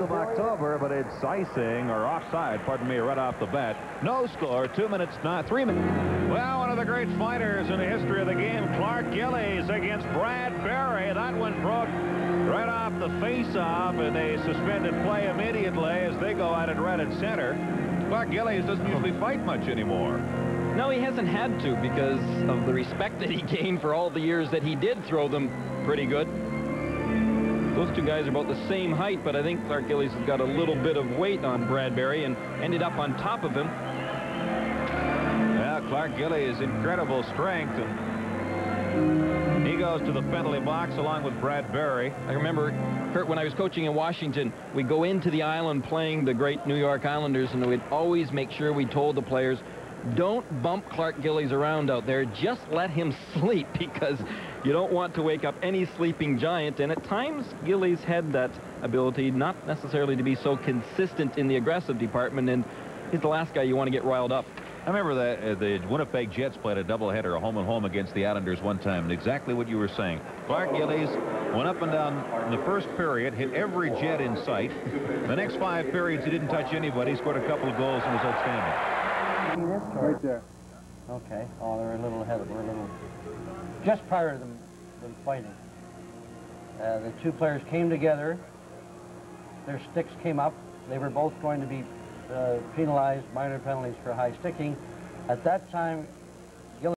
of October, but it's icing or offside, pardon me, right off the bat. No score, two minutes, not three minutes. Well, one of the great fighters in the history of the game, Clark Gillies against Brad Berry. That one broke right off the face-off, and they suspended play immediately as they go out at it right at center. Clark Gillies doesn't usually fight much anymore. No, he hasn't had to because of the respect that he gained for all the years that he did throw them pretty good. Those two guys are about the same height, but I think Clark Gillies has got a little bit of weight on Brad Berry and ended up on top of him. Yeah, Clark Gillies incredible strength. And he goes to the penalty box along with Brad Berry. I remember, Kurt, when I was coaching in Washington, we go into the island playing the great New York Islanders, and we'd always make sure we told the players, don't bump Clark Gillies around out there. Just let him sleep because you don't want to wake up any sleeping giant. And at times, Gillies had that ability not necessarily to be so consistent in the aggressive department. And he's the last guy you want to get riled up. I remember that uh, the Winnipeg Jets played a doubleheader, a home and home against the Islanders one time, and exactly what you were saying. Clark Gillies went up and down in the first period, hit every Jet in sight. The next five periods, he didn't touch anybody, scored a couple of goals, and was outstanding this? Or? Right there. Okay. Oh, they're a little ahead of, we're a little, just prior to them, them fighting. Uh, the two players came together. Their sticks came up. They were both going to be uh, penalized, minor penalties for high sticking. At that time,